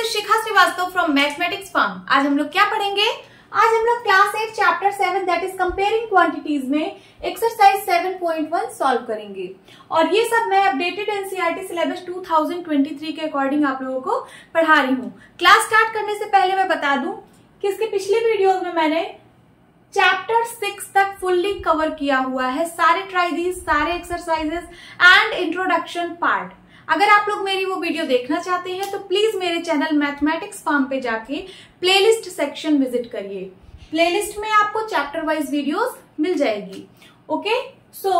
Is Shikha Srivastava from mathematics farm आज हम लोग क्या पढ़ेंगे? आज हम लोग class eight chapter seven that is comparing quantities में exercise seven point one solve करेंगे। और ये सब मैं अपडेटेड एनसीईआरटी सिलेबस 2023 के अकॉर्डिंग आप लोगों को पढ़ा रही हूँ। क्लास स्टार्ट करने से पहले मैं बता दूँ कि इसके पिछले वीडियोज़ में मैंने चैप्टर सिक्स तक फुल्ली कवर किया हुआ है। सारे ट्राइजीज सारे एक्सरसाइजेस एंड इंट्रोडक्शन पार्ट अगर आप लोग मेरी वो वीडियो देखना चाहते हैं तो प्लीज़ मेरे चैनल मैथमेटिक्स फार्म पे जाके प्लेलिस्ट सेक्शन विज़िट करिए। प्लेलिस्ट में आपको चैप्टर वाइज वीडियोस मिल जाएगी। Okay so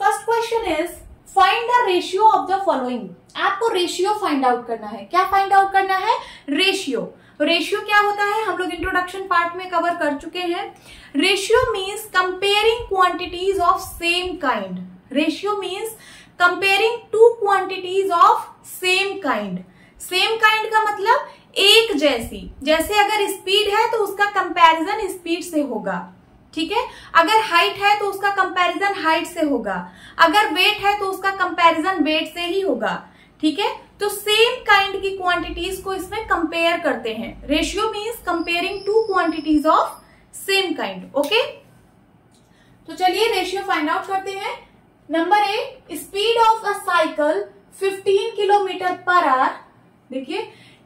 first question is find the ratio of the following आपको रेशियो फाइंड आउट करना है। क्या फाइंड आउट करना है? रेशियो रेशियो क्या होता है? हम लोग इंट्रोडक्शन पार्ट में कवर कर चुके हैं। Ratio means comparing quantities of same kind ratio means comparing two quantities of same kind same kind का मतलब एक जैसी। जैसे अगर स्पीड है तो उसका कंपैरिजन स्पीड से होगा। ठीक है? अगर हाइट है तो उसका कंपैरिजन हाइट से होगा। अगर वेट है तो उसका कंपैरिजन वेट से ही होगा। ठीक है? तो सेम काइंड की क्वांटिटीज को इसमें कंपेयर करते हैं। Ratio means comparing two quantities of same kind okay तो चलिए रेशियो फाइंड आउट करते हैं। Number A speed of a cycle 15 kilometre per hour देखिए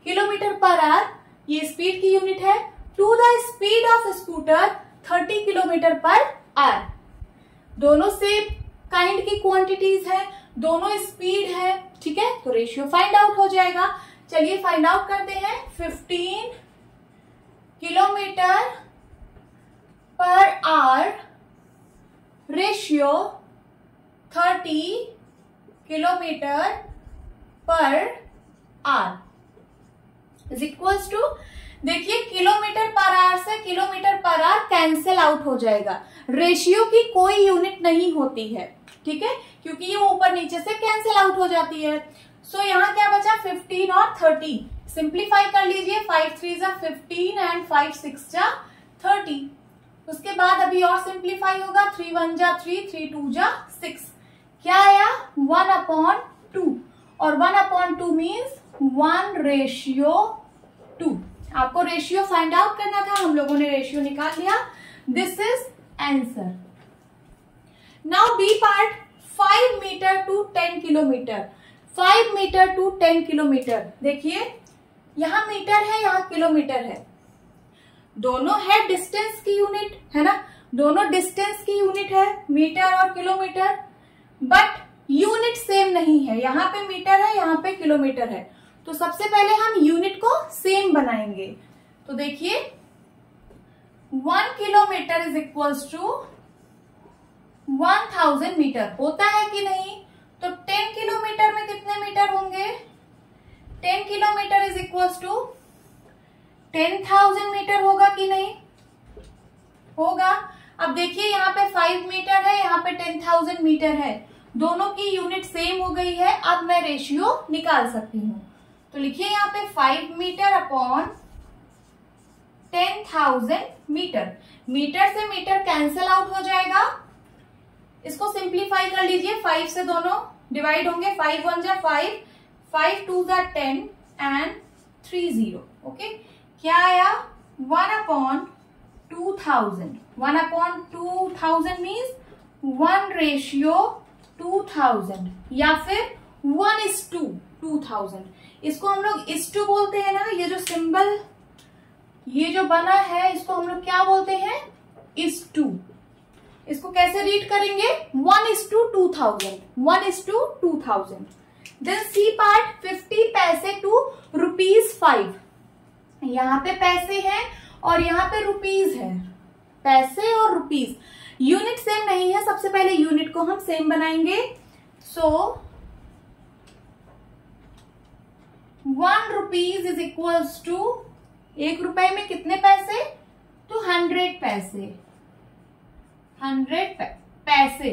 किलोमीटर पर आर ये स्पीड की यूनिट है. To the speed of scooter 30 kilometre per hour दोनों से काइंड की क्वांटिटीज है, दोनों स्पीड है, ठीक है? तो रेशियो फाइंड आउट हो जाएगा. चलिए फाइंड आउट करते हैं. 15 kilometre per hour ratio thirty kilometre per hour. Is equals to देखिए किलोमीटर पर आर से kilometre per hour cancel out हो जाएगा। रेशियो की कोई यूनिट नहीं होती है ठीक है? क्योंकि ये ऊपर नीचे से कैंसिल आउट हो जाती है। सो so, यहाँ क्या बचा? 15 और 30 सिंप्लीफाई कर लीजिए। फाइव थ्री जा फिफ्टीन एंड फाइव सिक्स जा थर्टी उसके बाद अभी और सिंप्लीफाई होगा। थ्री वन जा थ्री थ्री टू जा सिक्स क्या आया? वन अपॉन टू और one upon two means one ratio two आपको रेशियो फाइंड आउट करना था, हम लोगों ने रेशियो निकाल लिया। This is answer now B part five metre to ten kilometre five metre to ten kilometre देखिए, यहाँ मीटर है, यहाँ किलोमीटर है। दोनों है डिस्टेंस की यूनिट है ना? दोनों डिस्टेंस की यूनिट है मीटर और किलोमीटर बट यूनिट सेम नहीं है। यहाँ पे मीटर है, यहाँ पे किलोमीटर है। तो सबसे पहले हम यूनिट को सेम बनाएँगे। तो देखिए one kilometre is equals to one thousand metre होता है कि नहीं? तो टेन किलोमीटर में कितने मीटर होंगे? Ten kilometre is equals to ten thousand metre होगा कि नहीं? होगा। अब देखिए, यहाँ पे फाइव मीटर है, यहाँ पे टेन थाउज़ेंड मीटर है। दोनों की यूनिट सेम हो गई है, अब मैं रेशियो निकाल सकती हूँ। तो लिखिए यहाँ पे five metre upon ten thousand metre metre से मीटर कैंसिल आउट हो जाएगा। इसको सिंप्लीफाई कर लीजिए फाइव से दोनों डिवाइड होंगे फाइव वन जा फाइव फाइव टू जा ten and three zero okay क्या आया? One upon two thousand one upon two thousand means one ratio two thousand या फिर one is to two thousand इसको हम लोग इस टू बोलते हैं ना, ये जो सिंबल ये जो बना है, इसको हम लोग क्या बोलते हैं? इस टू इसको कैसे रीड करेंगे? One is to two thousand one is to two thousand then C part fifty paise to rupees five यहाँ पे पैसे हैं और यहाँ पे रुपीज़ है। पैसे और रुपीज़ यूनिट सेम नहीं है, सबसे पहले यूनिट को हम सेम बनाएँगे। So one rupees is equals to एक रुपए में कितने पैसे? To hundred paise. Hundred paise.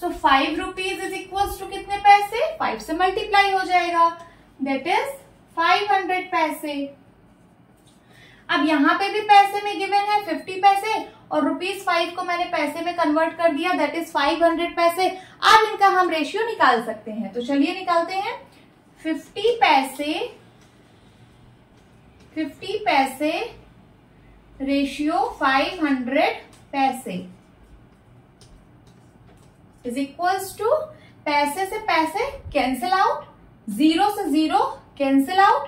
So five rupees is equals to कितने पैसे? फाइव से मल्टीप्लाई हो जाएगा। दैट इज़ फाइव हंड्रेड पैसे। अब यहाँ पे भी पैसे में गिवन है फिफ्टी पैसे। और रुपीज़ फाइव को मैंने पैसे में कन्वर्ट कर दिया दैट इज़ फाइव हंड्रेड पैसे। अब इनका हम रेशियो निकाल सकते हैं। तो चलिए निकालते हैं। Fifty paise fifty paise ratio five hundred paise. Is equals to paise से पैसे कैंसिल आउट ज़ीरो से zero cancel out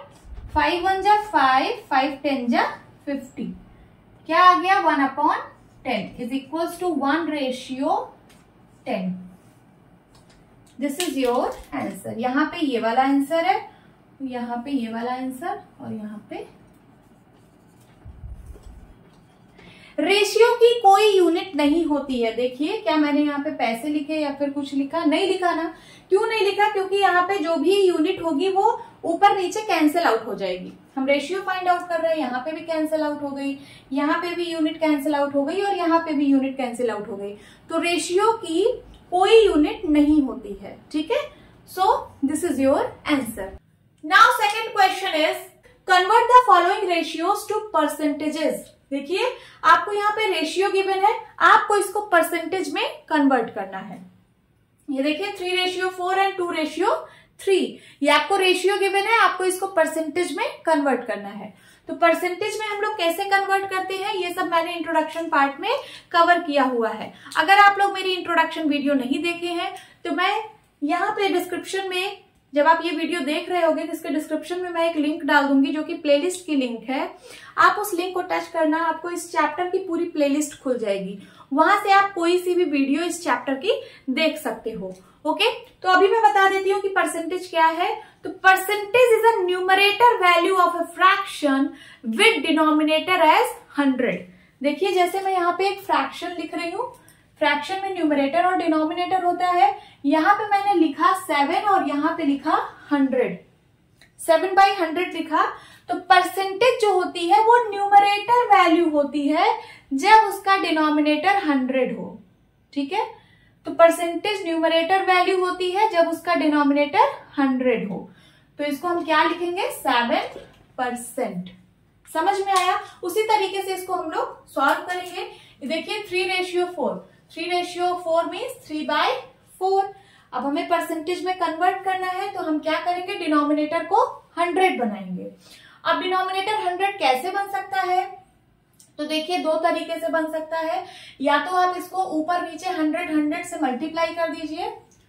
five one जा फाइव फाइव टेन जा फिफ्टी क्या आ गया? One upon ten is equals to one ratio ten. This is your answer यहाँ पे ये वाला आंसर है, यहाँ पे ये वाला आंसर और यहाँ पे। रेशियो की कोई यूनिट नहीं होती है। देखिए, क्या मैंने यहाँ पे पैसे लिखे या फिर कुछ लिखा? नहीं लिखा ना। क्यों नहीं लिखा? क्योंकि यहाँ पे जो भी यूनिट होगी वो ऊपर नीचे कैंसिल आउट हो जाएगी। हम रेशियो फाइंड आउट कर रहे हैं, यहाँ पे भी कैंसिल आउट हो गई, यहाँ पे भी यूनिट कैंसिल आउट हो गई और यहाँ पे भी यूनिट कैंसिल आउट हो गई। तो रेशियो की कोई यूनिट नहीं होती है, ठीक है? So this is your answer now second question is convert the following ratios to percentages देखिए, आपको यहाँ पे रेशियो गिवन है, आपको इसको परसेंटेज में कन्वर्ट करना है। ये देखिए three ratio four and two ratio three ये आपको रेशियो गिवन है, आपको इसको परसेंटेज में कन्वर्ट करना है। तो परसेंटेज में हम लोग कैसे कन्वर्ट करते हैं, ये सब मैंने इंट्रोडक्शन पार्ट में कवर किया हुआ है। अगर आप लोग मेरी इंट्रोडक्शन वीडियो नहीं देखे हैं तो मैं यहाँ पे डिस्क्रिप्शन में, जब आप ये वीडियो देख रहे होगे तो इसके डिस्क्रिप्शन में मैं एक लिंक डाल दूँगी, जो कि प्लेलिस्ट की लिंक है। आप उस लिंक को टच करना, आपको इस चैप्टर की पूरी प्लेलिस्ट खुल जाएगी। वहाँ से आप कोई सी भी वीडियो इस चैप्टर की देख सकते हो ओके तो अभी मैं बता देती हूँ कि परसेंटेज क्या है। तो percentage is a numerator value of a fraction with denominator as hundred देखिए, जैसे मैं यहाँ पे एक फ्रैक्शन लिख रही हूँ फ्रैक्शन में न्यूमरेटर और डिनोमिनेटर होता है। यहाँ पे मैंने लिखा सेवन और यहाँ पे लिखा हंड्रेड सेवन बाई हंड्रेड लिखा तो परसेंटेज जो होती है वो न्यूमरेटर वैल्यू होती है जब उसका डिनोमिनेटर हंड्रेड हो। ठीक है? तो परसेंटेज न्यूमरेटर वैल्यू होती है जब उसका डिनोमिनेटर हंड्रेड हो। तो इसको हम क्या लिखेंगे? सेवन परसेंट समझ में आया? उसी तरीके से इसको हम लोग सॉल्व करेंगे। देखिए three ratio four three ratio four means three by four अब हमें परसेंटेज में कन्वर्ट करना है तो हम क्या करेंगे? डिनोमिनेटर को हंड्रेड बनाएँगे। अब डिनोमिनेटर हंड्रेड कैसे बन सकता है? तो देखिए, दो तरीके से बन सकता है। या तो आप इसको ऊपर नीचे हंड्रेड हंड्रेड से मल्टीप्लाई कर दीजिए।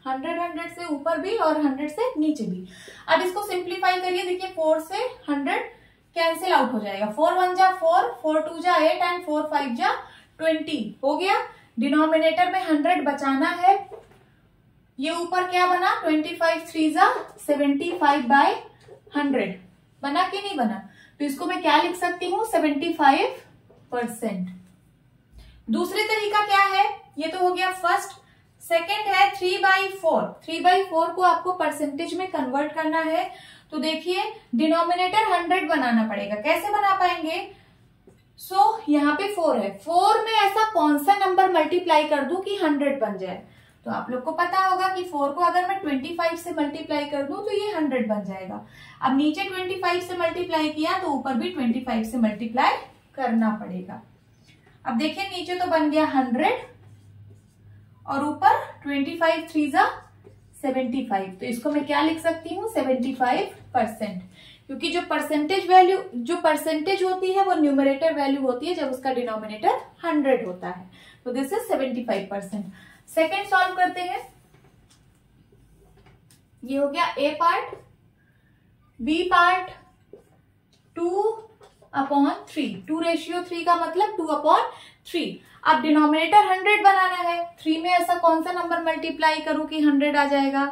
हंड्रेड हंड्रेड से ऊपर भी और हंड्रेड से नीचे भी। अब इसको सिंप्लीफाई करिए। देखिए फोर से हंड्रेड कैंसिल आउट हो जाएगा। फोर वन जा फोर फोर टू जा एट एंड फोर फाइव जा ट्वेंटी हो गया? डिनोमिनेटर में हंड्रेड बचाना है। ये ऊपर क्या बना? ट्वेंटी फाइव थ्री जा सेवेंटी फाइव बाय हंड्रेड बना कि नहीं बना? तो इसको मैं क्या लिख सकती हूँ? सेवेंटी फाइव परसेंट दूसरी तरीका क्या है? ये तो हो गया फ़र्स्ट सेकेंड है three by four three by four को आपको परसेंटेज में कन्वर्ट करना है। तो देखिए डिनोमिनेटर हंड्रेड बनाना पड़ेगा। कैसे बना पाएँगे? सो so, यहाँ पे फोर है। फोर में ऐसा कौन सा नंबर मल्टीप्लाई कर दू कि हंड्रेड बन जाए? तो आप लोग को पता होगा कि फोर को अगर मैं ट्वेंटी फाइव से मल्टीप्लाई कर दूँ तो ये हंड्रेड बन जाएगा। अब नीचे ट्वेंटी फाइव से मल्टीप्लाई किया तो ऊपर भी ट्वेंटी फाइव से मल्टीप्लाई करना पड़ेगा। अब देखिए, नीचे तो बन गया हंड्रेड और ऊपर ट्वेंटी फाइव थ्री जा सेवेंटी फाइव तो इसको मैं क्या लिख सकती हूँ? सेवेंटी फाइव परसेंट क्योंकि जो परसेंटेज वैल्यू जो परसेंटेज होती है, वो न्यूमरेटर वैल्यू होती है, जब उसका डिनोमिनेटर हंड्रेड होता है। तो this is seventy five percent second solve करते हैं। ये हो गया A part B part two upon three two ratio three का मतलब टू अपॉन थ्री अब डिनोमिनेटर हंड्रेड बनाना है। थ्री में ऐसा कौन सा नंबर मल्टीप्लाई करूँ कि हंड्रेड आ जाएगा?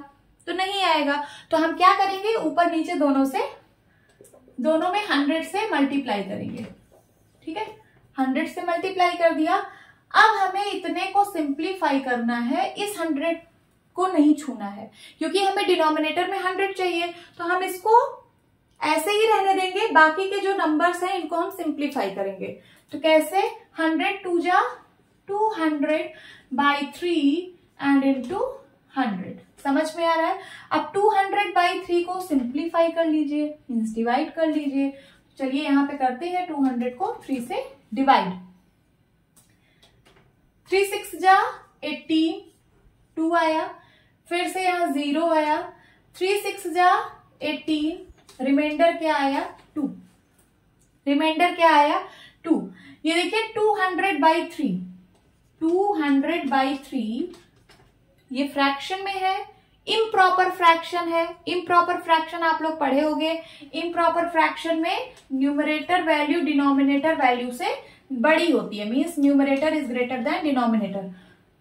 तो नहीं आएगा। तो हम क्या करेंगे? ऊपर नीचे दोनों से, दोनों में हंड्रेड से मल्टीप्लाई करेंगे। ठीक है? हंड्रेड से मल्टीप्लाई कर दिया। अब हमें इतने को सिंप्लीफाई करना है, इस हंड्रेड को नहीं छूना है। क्योंकि हमें डिनोमिनेटर में हंड्रेड चाहिए तो हम इसको ऐसे ही रहने देंगे, बाकी के जो नंबर्स हैं, इनको हम सिंप्लीफाई करेंगे। तो कैसे? हंड्रेड टू जा two hundred by three and into hundred समझ में आ रहा है? अब टू हंड्रेड बाई थ्री को सिंप्लीफाई कर लीजिए मीन्स डिवाइड कर लीजिए। चलिए यहाँ पे करते हैं 200 को थ्री से डिवाइड थ्री सिक्स जा एटीन टू आया, फिर से यहाँ ज़ीरो आया, थ्री सिक्स जा एटीन रिमाइंडर क्या आया, टू। रिमाइंडर क्या आया, टू। ये देखिए, two hundred by three two hundred by three ये फ्रैक्शन में है इम्प्रॉपर फ्रैक्शन है। इम्प्रॉपर फ्रैक्शन आप लोग पढ़े होंगे। इम्प्रॉपर फ्रैक्शन में न्यूमरेटर वैल्यू डिनोमिनेटर वैल्यू से बड़ी होती है means numerator is greater than denominator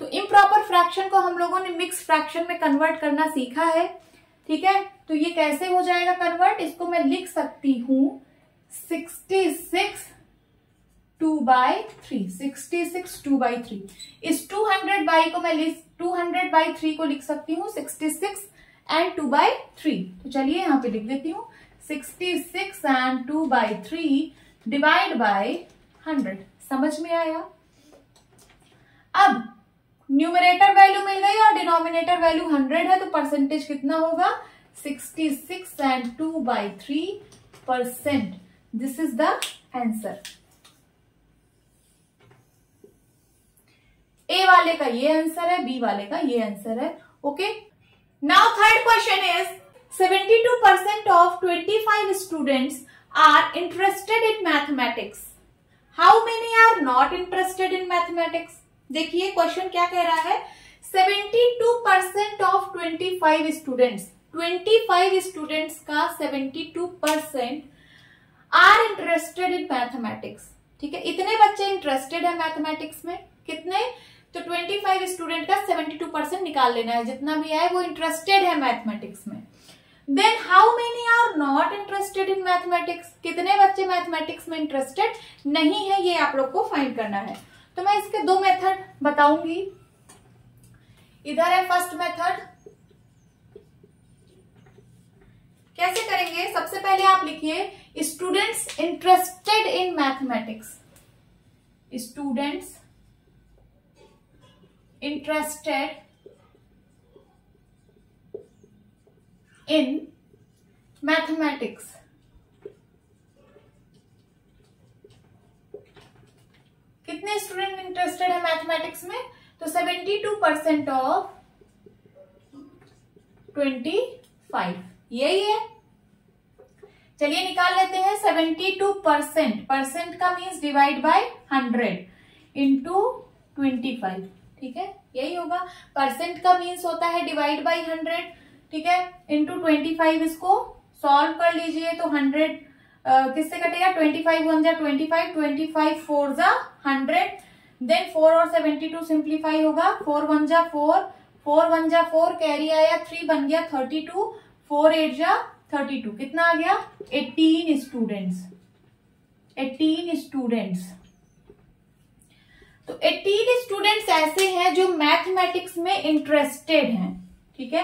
तो इम्प्रॉपर फ्रैक्शन को हम लोगों ने मिक्स फ्रैक्शन में कन्वर्ट करना सीखा है, ठीक है? तो ये कैसे हो जाएगा कन्वर्ट इसको मैं लिख सकती हूँ sixty six two by three sixty six two by three इस टू हंड्रेड बाई को मैं टू हंड्रेड बाई थ्री को लिख सकती हूँ sixty six and two by three तो चलिए यहाँ पे लिख देती हूँ sixty six and two by three divide by hundred. समझ में आया? अब न्यूमरेटर वैल्यू मिल गई और डिनोमिनेटर वैल्यू हंड्रेड है तो परसेंटेज कितना होगा? Sixty six and two by three percent this is the answer A वाले का ये आंसर है बी वाले का ये आंसर है okay now third question is 72 percent of 25 students are interested in mathematics how many are not interested in mathematics देखिए question क्या कह रहा है? 72 परसेंट ऑफ़ 25 स्टूडेंट्स 25 स्टूडेंट्स का 72 percent are interested in mathematics ठीक है? इतने बच्चे इंटरेस्टेड है मैथमेटिक्स में? कितने? तो 25 स्टूडेंट का 72 परसेंट निकाल लेना है। जितना भी आए, वो इंटरेस्टेड है मैथमेटिक्स में। Then how many are not interested in mathematics कितने बच्चे मैथमेटिक्स में इंटरेस्टेड नहीं है ये आप लोग को फाइंड करना है। तो मैं इसके दो मेथड बताऊँगी। इधर है फ़र्स्ट मेथड कैसे करेंगे? सबसे पहले आप लिखिए students interested in mathematics students interested in mathematics. कितने स्टूडेंट इंटरेस्टेड है मैथमेटिक्स में? तो 72 परसेंट ऑफ़ 25 यही है। चलिए निकाल लेते हैं 72 परसेंट परसेंट का means divide by 100 into twenty five ठीक है? यही होगा। परसेंट का मीन्स होता है डिवाइड बाई हंड्रेड ठीक है? इंटू ट्वेंटी फाइव इसको सॉल्व कर लीजिए तो हंड्रेड किससे कटेगा? ट्वेंटी फाइव वन जा twenty five twenty five four जा हंड्रेड देन फोर और सेवेंटी टू सिंप्लीफाई होगा। फोर वन जा फोर फोर वन जा फोर कैरी आया थ्री बन गया थर्टी टू फोर एट जा थर्टी टू कितना आ गया? एटीन स्टूडेंट्स एटीन स्टूडेंट्स तो 18 स्टूडेंट्स ऐसे हैं जो मैथमेटिक्स में इंटरेस्टेड हैं, ठीक है?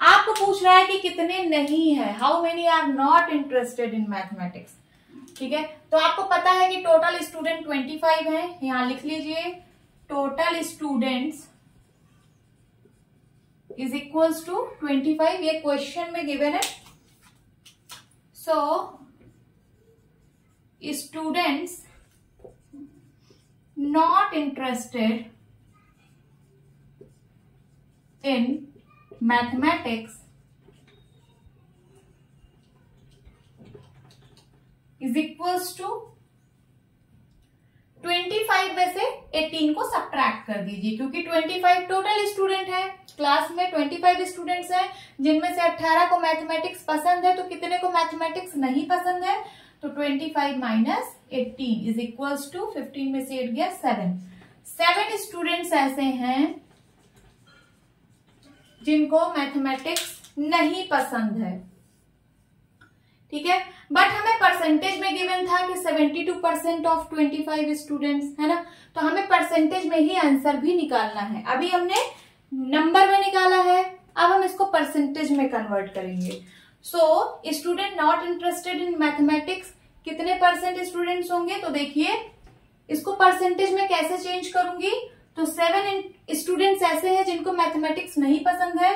आपको पूछ रहा है कि कितने नहीं है? How many are not interested in mathematics ठीक है? तो आपको पता है कि टोटल स्टूडेंट 25 है। यहाँ लिख लीजिए total students is equals to 25 ये क्वेश्चन में गिवन है। So students not interested in mathematics is equals to 25 में से 18 को सब्ट्रैक्ट कर दीजिए, क्योंकि 25 टोटल स्टूडेंट है। क्लास में 25 स्टूडेंट्स हैं, जिनमें से 18 को मैथमेटिक्स पसंद है तो कितने को मैथमेटिक्स नहीं पसंद है? तो 25 five minus eighteen is equals to fifteen में से एट गया सेवन सेवन स्टूडेंट्स ऐसे हैं जिनको मैथमेटिक्स नहीं पसंद है। ठीक है? बट हमें परसेंटेज में गिवन था कि 72 परसेंट ऑफ़ 25 स्टूडेंट्स है ना? तो हमें परसेंटेज में ही आंसर भी निकालना है। अभी हमने नंबर में निकाला है, अब हम इसको परसेंटेज में कन्वर्ट करेंगे। So student not interested in mathematics कितने परसेंट स्टूडेंट्स होंगे? तो देखिए, इसको परसेंटेज में कैसे चेंज करूँगी? तो सेवन स्टूडेंट्स ऐसे हैं जिनको मैथमेटिक्स नहीं पसंद है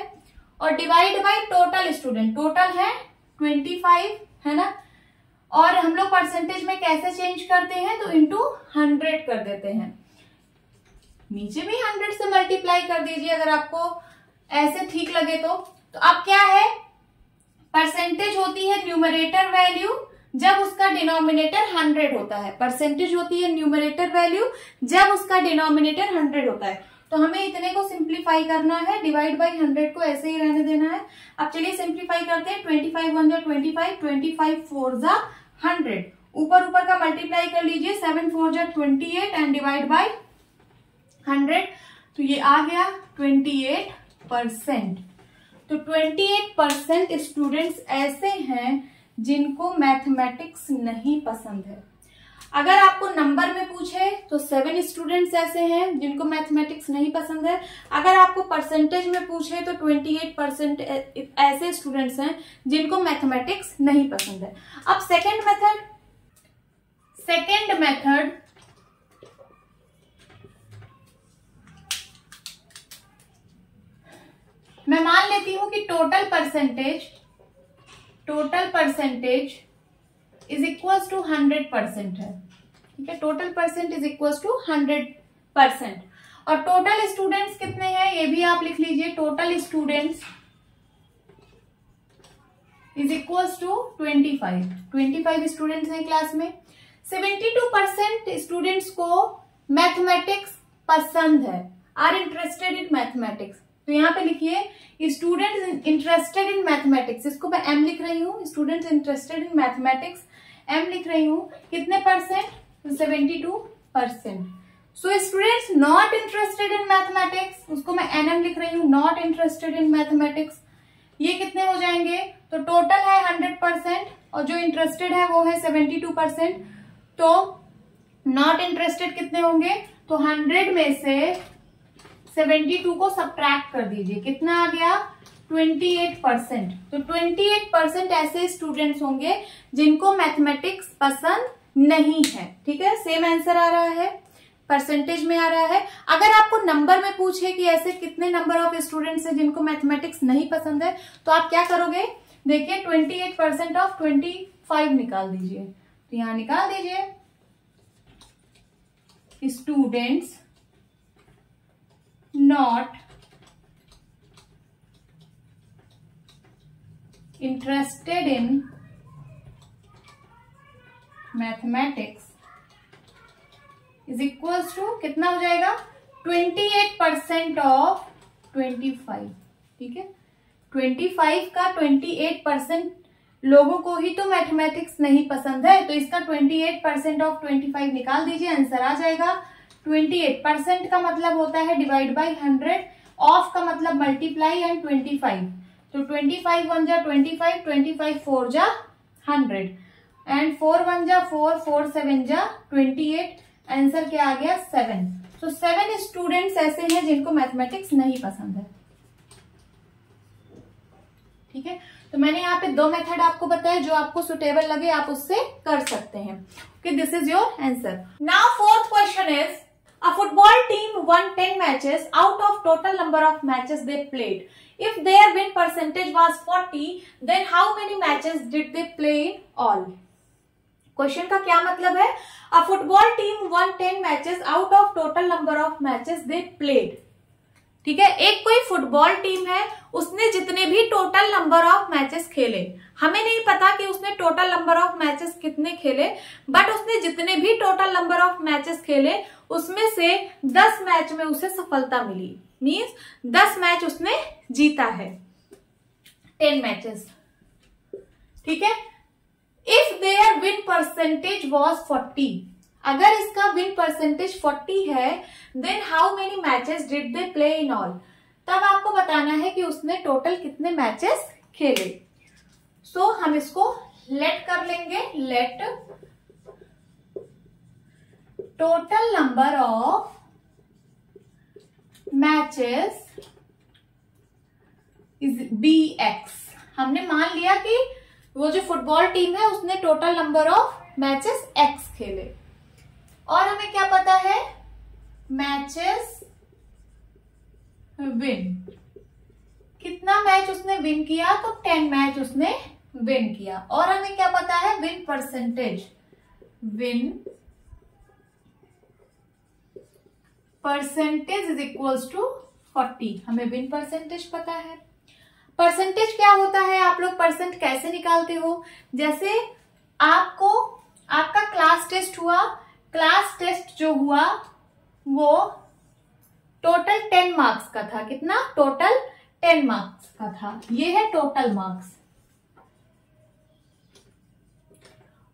और divide by total student total है ट्वेंटी फाइव है ना? और हम लोग परसेंटेज में कैसे चेंज करते हैं? तो इंटू हंड्रेड कर देते हैं। नीचे भी हंड्रेड से मल्टीप्लाई कर दीजिए अगर आपको ऐसे ठीक लगे तो। तो अब क्या है? परसेंटेज होती है न्यूमरेटर वैल्यू जब उसका डिनोमिनेटर हंड्रेड होता है, परसेंटेज होती है न्यूमिनेटर वैल्यू, जब उसका डिनोमिनेटर हंड्रेड होता है तो हमें इतने को सिंप्लीफाई करना है, डिवाइड बाई हंड्रेड को ऐसे ही रहने देना है। अब चलिए सिंप्लीफाई करते हैं, ट्वेंटी फाइव वन जा twenty five twenty five four जा हंड्रेड। ऊपर ऊपर का मल्टीप्लाई कर लीजिए सेवन फोर जा twenty eight and divide by hundred. तो ये आ गया ट्वेंटी एट परसेंट तो ट्वेंटी एट परसेंट स्टूडेंट्स ऐसे हैं जिनको मैथमेटिक्स नहीं पसंद है। अगर आपको नंबर में पूछे तो सेवन स्टूडेंट्स ऐसे हैं जिनको मैथमेटिक्स नहीं पसंद है। अगर आपको परसेंटेज में पूछे तो ट्वेंटी एट परसेंट ऐसे स्टूडेंट्स हैं जिनको मैथमेटिक्स नहीं पसंद है। अब सेकेंड मेथड सेकेंड मेथड मैं मान लेती हूँ कि total percentage total percentage is equal to hundred percent है। ठीक है? Total percent is equal to hundred percent. और टोटल स्टूडेंट्स कितने हैं? ये भी आप लिख लीजिए। Total students is equal to twenty five. Twenty five students हैं क्लास में। सेवेंटी टू परसेंट स्टूडेंट्स को मैथमेटिक्स पसंद है। Are interested in mathematics. तो यहाँ पे लिखिए स्टूडेंट्स इंटरेस्टेड इन मैथमेटिक्स इसको मैं एम लिख रही हूँ। Students interested in mathematics M लिख रही हूँ। कितने percent seventy two percent so students not interested in mathematics उसको मैं एन एम लिख रही हूँ। नॉट इंटरेस्टेड इन मैथमेटिक्स ये कितने हो जाएँगे? तो टोटल है हंड्रेड परसेंट और जो इंटरेस्टेड है वो है सेवेंटी टू परसेंट तो नॉट इंटरेस्टेड कितने होंगे? तो हंड्रेड में से सेवेंटी टू को सब्ट्रैक्ट कर दीजिए। कितना आ गया? ट्वेंटी एट परसेंट तो ट्वेंटी एट परसेंट ऐसे स्टूडेंट्स होंगे जिनको मैथमेटिक्स पसंद नहीं है। ठीक है? सेम आंसर आ रहा है। परसेंटेज में आ रहा है। अगर आपको नंबर में पूछे कि ऐसे कितने नंबर ऑफ़ स्टूडेंट्स हैं जिनको मैथमेटिक्स नहीं पसंद है तो आप क्या करोगे? देखिए twenty eight percent of twenty five निकाल दीजिए। तो यहाँ निकाल दीजिए। Students not interested in mathematics is equals to कितना हो जाएगा? Twenty eight percent of twenty five ठीक है? ट्वेंटी फाइव का ट्वेंटी एट परसेंट लोगों को ही तो मैथमेटिक्स नहीं पसंद है तो इसका twenty eight percent of twenty five निकाल दीजिए आंसर आ जाएगा। ट्वेंटी एट परसेंट का मतलब होता है डिवाइड बाई हंड्रेड ऑफ़ का मतलब मल्टीप्लाई एंड ट्वेंटी फाइव तो ट्वेंटी फाइव वन जा twenty five twenty five four जा हंड्रेड एंड फोर वन जा फोर फोर सेवन जा ट्वेंटी एट आंसर क्या आ गया? सेवन तो सेवन स्टूडेंट्स ऐसे हैं जिनको मैथमेटिक्स नहीं पसंद है। ठीक है? तो मैंने यहाँ पे दो मेथड आपको बताया जो आपको सुटेबल लगे, आप उससे कर सकते हैं। This is your answer now fourth question is A football team won 10 matches out of total number of matches they played. If their win percentage was 40, then how many matches did they play in all? Question का क्या मतलब है a football team won ten matches out of total number of matches they played ठीक है? एक कोई football team है, उसने जितने भी टोटल नंबर ऑफ़ मैचेस खेले, हमें नहीं पता कि उसने टोटल नंबर ऑफ़ मैचेस कितने खेले बट उसने जितने भी टोटल नंबर ऑफ़ मैचेस खेले, उसमें से 10 मैच में उसे सफलता मिली। मीन्स 10 मैच उसने जीता है। 10 मैचेस ठीक है? If their win percentage was 40 अगर इसका विन परसेंटेज 40 है then how many matches did they play in all तब आपको बताना है कि उसने टोटल कितने मैचेस खेले। सो so, हम इसको लेट कर लेंगे। Let total number of matches is be x हमने मान लिया कि वो जो फुटबॉल टीम है उसने total number of matches x खेले। और हमें क्या पता है? मैचेस विन कितना मैच उसने विन किया तो टेन मैच उसने विन किया। और हमें क्या पता है? Win percentage win percentage is equals to forty हमें विन परसेंटेज पता है। परसेंटेज क्या होता है? आप लोग परसेंट कैसे निकालते हो? जैसे आपको, आपका क्लास टेस्ट हुआ क्लास टेस्ट जो हुआ, वो टोटल टेन मार्क्स का था। कितना? टोटल टेन मार्क्स का था। ये है टोटल मार्क्स।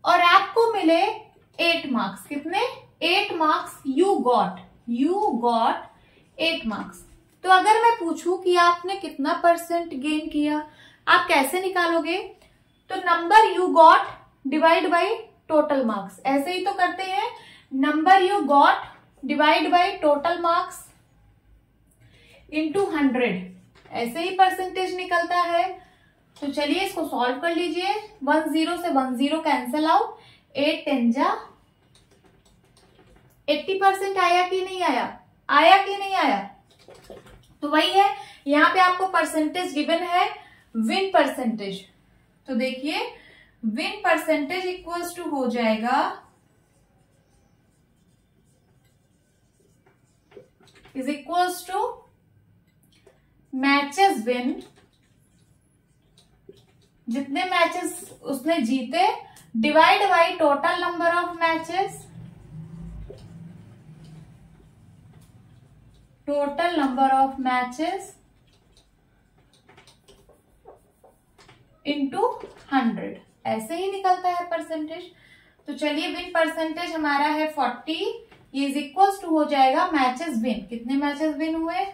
और आपको मिले एट मार्क्स। कितने? Eight marks. You got. You got eight marks. तो अगर मैं पूछूँ कि आपने कितना परसेंट गेन किया, आप कैसे निकालोगे? तो number you got divide by total marks. ऐसे ही तो करते हैं। Number you got divide by total marks into hundred ऐसे ही परसेंटेज निकलता है। तो चलिए इसको सॉल्व कर लीजिए। वन ज़ीरो से one zero cancel out eight ten जा। एट्टी परसेंट आया कि नहीं आया? आया कि नहीं आया? तो वही है। यहाँ पे आपको परसेंटेज गिवन है। विन परसेंटेज तो देखिए विन परसेंटेज इक्वल्स टू हो जाएगा is equals to matches win जितने मैचेस उसने जीते divide by total number of matches total number of matches into hundred ऐसे ही निकलता है परसेंटेज तो चलिए विन परसेंटेज हमारा है फोर्टी ये इज़ इक्वल्स टू हो जाएगा मैचेस विन कितने मैचेस विन हुए?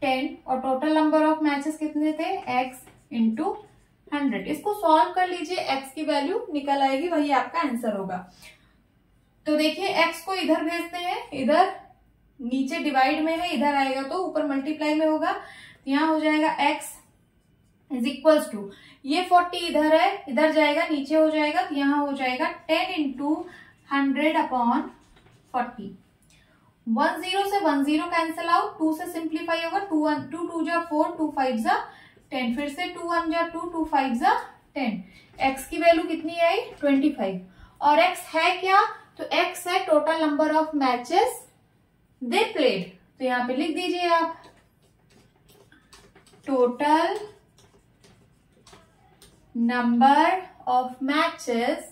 टेन और टोटल नंबर ऑफ़ मैचेस कितने थे? एक्स इंटू हंड्रेड इसको सॉल्व कर लीजिए. एक्स की वैल्यू निकल आएगी. वही आपका आंसर होगा. तो देखिए एक्स को इधर भेजते हैं. इधर नीचे डिवाइड में है. इधर आएगा तो ऊपर मल्टीप्लाई में होगा. यहाँ हो जाएगा एक्स इज़ इक्वल्स टू ये फोर्टी इधर है. इधर जाएगा, नीचे हो जाएगा. तो यहाँ हो जाएगा ten into hundred upon forty one zero से one zero cancel out two से सिंप्लीफाई होगा टू वन टू टू जा फोर टू फाइव जा टेन फिर से टू वन जा टू टू फाइव जा टेन एक्स की वैल्यू कितनी आई? ट्वेंटी फाइव और एक्स है क्या? तो एक्स है total number of matches they played तो यहाँ पे लिख दीजिए आप। Total number of matches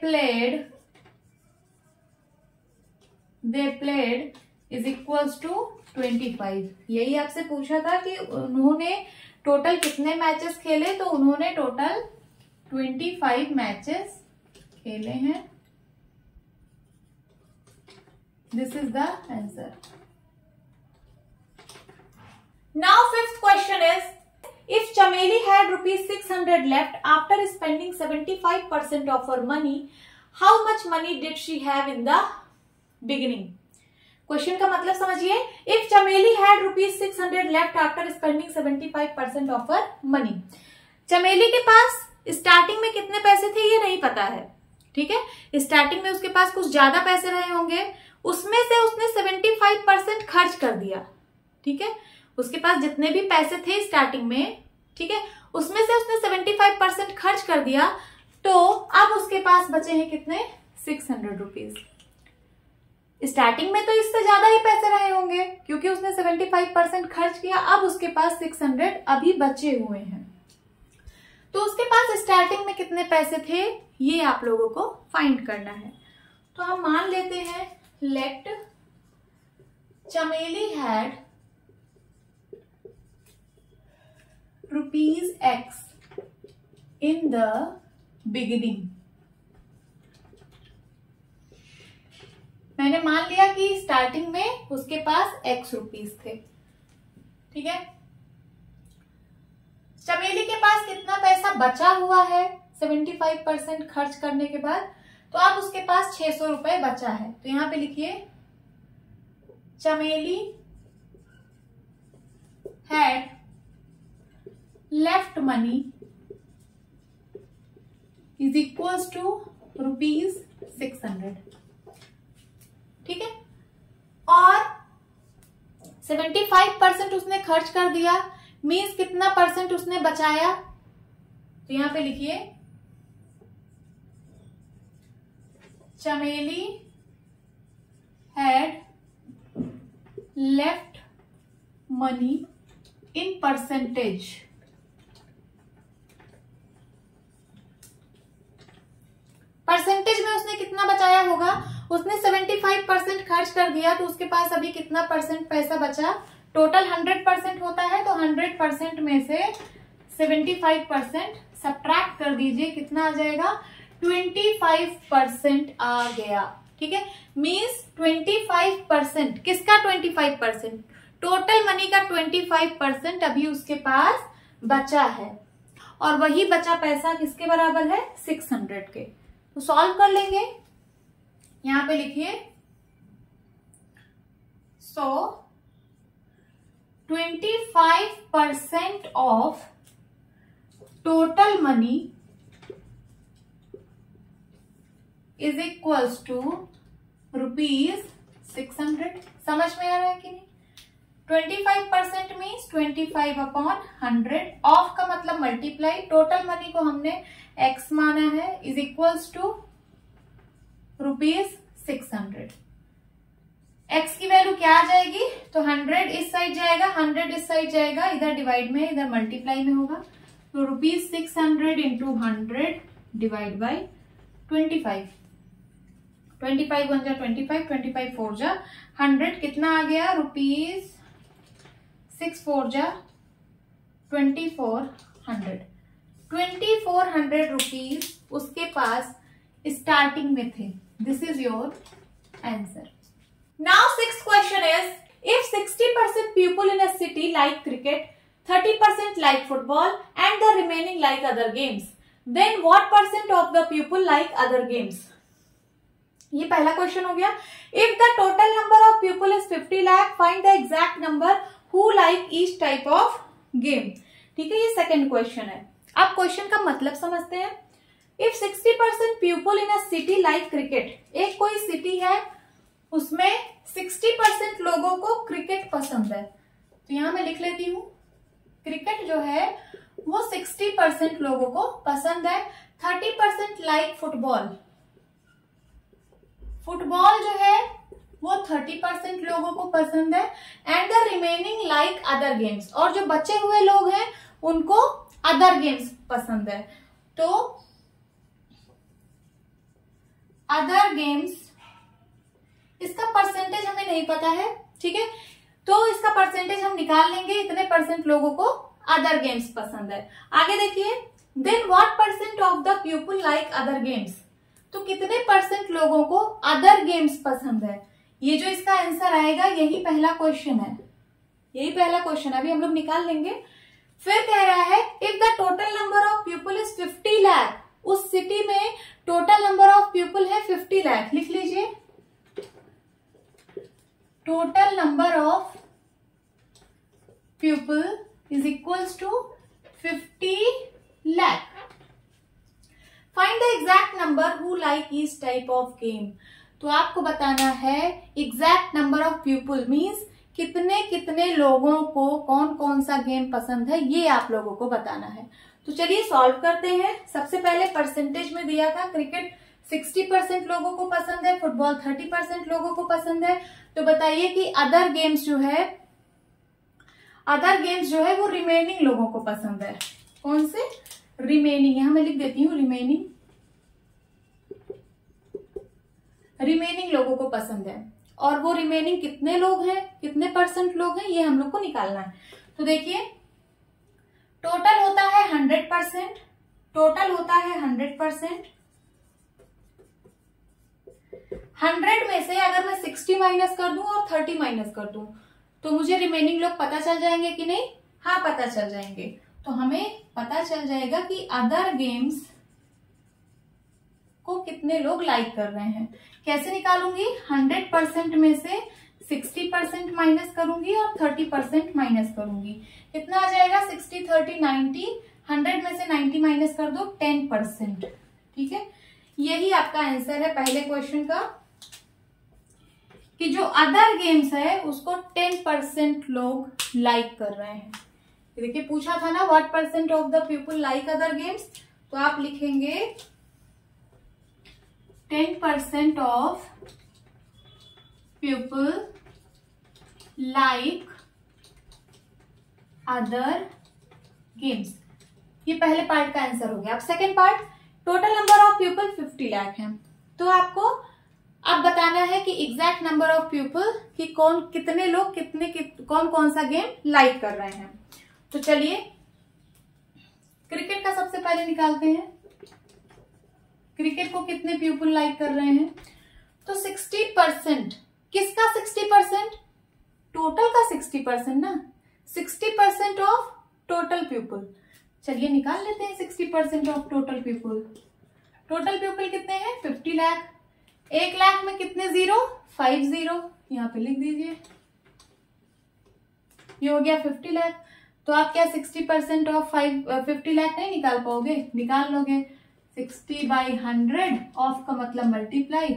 played they played is equals to twenty five यही आपसे पूछा था कि उन्होंने टोटल कितने मैचेस खेले तो उन्होंने टोटल ट्वेंटी फाइव मैचेस खेले हैं। This is the answer now fifth question is rupees six hundred left after spending seventy five percent of her money how much money did she have in the beginning question का मतलब समझिए if Chameli had rupees six hundred left after spending seventy five percent of her money Chameli के पास starting में कितने पैसे थे ये नहीं पता है, ठीक है? स्टार्टिंग में उसके पास कुछ ज़्यादा पैसे रहे होंगे, उसमें से उसने सेवेंटी फाइव परसेंट खर्च कर दिया, ठीक है? उसके पास जितने भी पैसे थे स्टार्टिंग में, ठीक है, उसमें से उसने सेवेंटी फाइव परसेंट खर्च कर दिया तो अब उसके पास बचे हैं कितने? सिक्स हंड्रेड रुपीज़ स्टार्टिंग में तो इससे ज़्यादा ही पैसे रहे होंगे, क्योंकि उसने सेवेंटी फाइव परसेंट खर्च किया, अब उसके पास सिक्स हंड्रेड अभी बचे हुए हैं. तो उसके पास स्टार्टिंग में कितने पैसे थे, ये आप लोगों को फाइंड करना है. तो हम मान लेते हैं let Chameli had rupees x in the beginning मैंने मान लिया कि स्टार्टिंग में उसके पास एक्स रुपीज़ थे। ठीक है? चमेली के पास कितना पैसा बचा हुआ है? सेवेंटी फाइव परसेंट खर्च करने के बाद तो आप उसके पास छह सौ रुपए बचा है। तो यहाँ पे लिखिए, Chameli had left money is equals to rupees six hundred ठीक है? और सेवेंटी फाइव परसेंट उसने खर्च कर दिया मीन्स कितना परसेंट उसने बचाया? तो यहाँ पे लिखिए, Chameli had left money in percentage percentage में उसने कितना बचाया होगा? उसने 75 परसेंट खर्च कर दिया तो उसके पास अभी कितना परसेंट पैसा बचा? टोटल 100 परसेंट होता है तो 100 परसेंट में से 75 परसेंट सब्ट्रैक्ट कर दीजिए, कितना आ जाएगा? 25 परसेंट आ गया, ठीक है? मीन्स 25 परसेंट किसका 25 परसेंट टोटल मनी का 25 परसेंट अभी उसके पास बचा है। और वही बचा पैसा किसके बराबर है? 600 के। तो सॉल्व कर लेंगे। यहाँ पे लिखिए so twenty five percent of total money is equals to rupees six hundred समझ में आ रहा है कि नहीं? Twenty five percent means twenty five upon hundred of का मतलब मल्टीप्लाई टोटल मनी को हमने एक्स माना है is equals to rupees six hundred x की वैल्यू क्या आ जाएगी? तो हंड्रेड इस साइड जाएगा हंड्रेड इस साइड जाएगा, इधर डिवाइड में, इधर मल्टीप्लाई में होगा. तो rupees six hundred into hundred divide by twenty five twenty five one जा twenty five twenty five four जा हंड्रेड कितना आ गया? रुपीज़ सिक्स फोर जा twenty four hundred twenty four hundred rupees उसके पास स्टार्टिंग में थे this is your answer now six question is if sixty percent people in a city like cricket thirty percent like football and the remaining like other games then what percent of the people like other games ये पहला question हो गया। If the total number of people is fifty lakh find the exact number who like each type of game ठीक है, ये second question है। आप question का मतलब समझते हैं। If 60 percent people in a city like cricket एक कोई सिटी है, उसमें 60 परसेंट लोगों को क्रिकेट पसंद है। तो यहाँ मैं लिख लेती हूँ। क्रिकेट जो है, वो 60 परसेंट लोगों को पसंद है। 30 परसेंट लाइक फुटबॉल फुटबॉल जो है वो 30 परसेंट लोगों को पसंद है and the remaining like other games और जो बचे हुए लोग हैं, उनको अदर गेम्स पसंद है। तो अदर गेम्स इसका परसेंटेज हमें नहीं पता है, ठीक है? तो इसका परसेंटेज हम निकाल लेंगे, इतने परसेंट लोगों को अदर गेम्स पसंद है। आगे देखिए then what percent of the people like other games तो कितने परसेंट लोगों को अदर गेम्स पसंद है? ये जो इसका आंसर आएगा, यही पहला क्वेश्चन है। यही पहला क्वेश्चन अभी हम लोग निकाल लेंगे। फिर कह रहा है if the total number of people is fifty lakh उस सिटी में टोटल नंबर ऑफ़ पीपल है फिफ्टी लैख लिख लीजिए। Total number of people is equals to 50 lakh find the exact number who like इस टाइप ऑफ़ गेम तो आपको बताना है exact number of people means कितने कितने लोगों को कौन कौन सा गेम पसंद है, ये आप लोगों को बताना है। तो चलिए सॉल्व करते हैं। सबसे पहले परसेंटेज में दिया था क्रिकेट 60 परसेंट लोगों को पसंद है फुटबॉल 30 परसेंट लोगों को पसंद है। तो बताइए कि अदर गेम्स जो है अदर गेम्स जो है वो रिमेनिंग लोगों को पसंद है। कौन से? रिमेनिंग यहाँ मैं लिख देती हूँ रिमेनिंग रिमेनिंग लोगों को पसंद है। और वो रिमेनिंग कितने लोग हैं, कितने परसेंट लोग हैं, ये हम लोग को निकालना है। तो देखिए टोटल होता है हंड्रेड परसेंट टोटल होता है हंड्रेड परसेंट हंड्रेड में से अगर मैं सिक्सटी माइनस कर दूँ और थर्टी माइनस कर दूँ तो मुझे रिमेनिंग लोग पता चल जाएँगे कि नहीं? हाँ पता चल जाएँगे। तो हमें पता चल जाएगा कि अदर गेम्स को कितने लोग लाइक कर रहे हैं। कैसे निकालूँगी? हंड्रेड परसेंट में से सिक्सटी परसेंट माइनस करूँगी और थर्टी परसेंट माइनस करूँगी। कितना आ जाएगा? सिक्सटी, थर्टी नाइन्टी हंड्रेड में से नाइन्टी माइनस कर दो, टेन परसेंट। ठीक है? यही आपका आंसर है पहले क्वेश्चन का। कि जो अदर गेम्स है, उसको टेन परसेंट लोग लाइक कर रहे हैं। देखिए, पूछा था ना what percent of the people like other games तो आप लिखेंगे ten percent of people like other games ये पहले पार्ट का आंसर हो गया। अब second part total number of people fifty lakh है। तो आपको अब बताना है कि एग्जैक्ट नंबर ऑफ़ पीपल कि कौन कितने लोग कितने कित, कौन कौन सा गेम लाइक कर रहे हैं। तो चलिए क्रिकेट का सबसे पहले निकालते हैं। क्रिकेट को कितने पीपल लाइक कर रहे हैं? तो सिक्सटी परसेंट किसका सिक्सटी परसेंट टोटल का सिक्सटी परसेंट ना? Sixty percent of total people चलिए निकाल लेते हैं sixty percent of total people total people कितने हैं? फिफ्टी लाख एक लाख में कितने ज़ीरो फाइव ज़ीरो यहाँ पे लिख दीजिए। ये हो गया फिफ्टी लाख तो आप क्या sixty percent of five fifty lakh नहीं निकाल पाओगे? निकाल लोगे। सिक्सटी बाई हंड्रेड ऑफ़ का मतलब multiply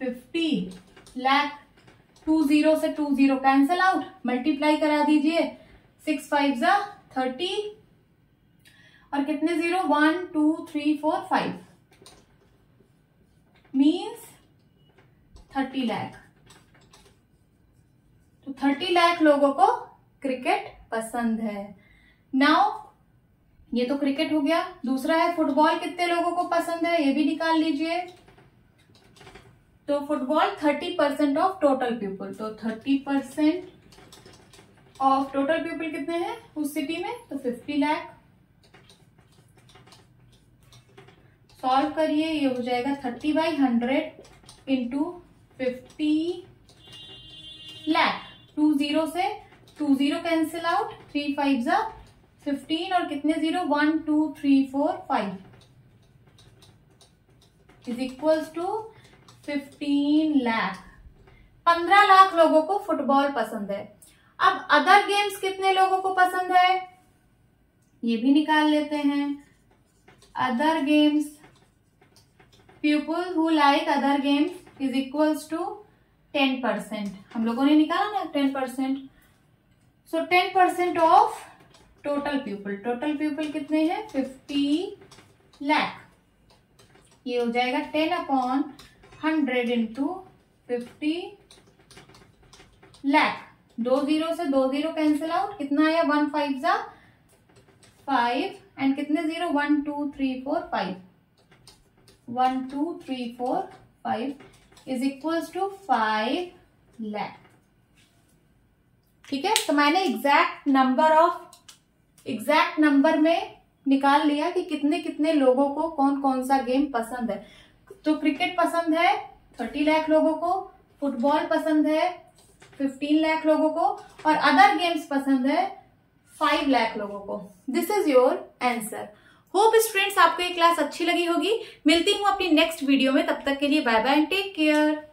fifty lakh two zero से two zero cancel out multiply करा दीजिए। सिक्स फाइव जा थर्टी और कितने zero one two three four five means thirty lakh तो थर्टी लैख लोगों को क्रिकेट पसंद है। नाउ ये तो क्रिकेट हो गया। दूसरा है फुटबॉल कितने लोगों को पसंद है? ये भी निकाल लीजिए। तो football thirty percent of total people तो thirty percent of total people कितने हैं? उस सिटी में तो फिफ्टी लाख सॉल्व करिए, ये हो जाएगा thirty by hundred into fifty lakh two zero से two zero cancel out three five जा फिफ्टीन और कितने zero one two three four five is equals to fifteen lakh पंद्रह लाख लोगों को फुटबॉल पसंद है। अब अदर गेम्स कितने लोगों को पसंद है? ये भी निकाल लेते हैं। Other games people who like other games is equals to ten percent हम लोगों ने निकाला ना ten percent so ten percent of total people total people कितने हैं? फिफ्टी लैख। ये हो जाएगा ten upon hundred into fifty lakh. दो ज़ीरो से दो ज़ीरो कैंसिल आउट, कितना आया? वन फाइव जा फाइव। एंड कितने zero? One, two, three, four, five. One, two, three, four, five is equals to five lakh ठीक है? तो मैंने exact number of exact number में निकाल लिया कि कितने कितने लोगों को कौन कौन सा गेम पसंद है। तो क्रिकेट पसंद है थर्टी लाख लोगों को, फुटबॉल पसंद है फिफ्टीन लाख लोगों को और अदर गेम्स पसंद है फाइव लाख लोगों को। This is your answer hope students आपको ये क्लास अच्छी लगी होगी। मिलती हूँ अपनी नेक्स्ट वीडियो में, तब तक के लिए बाय बाय टेक केयर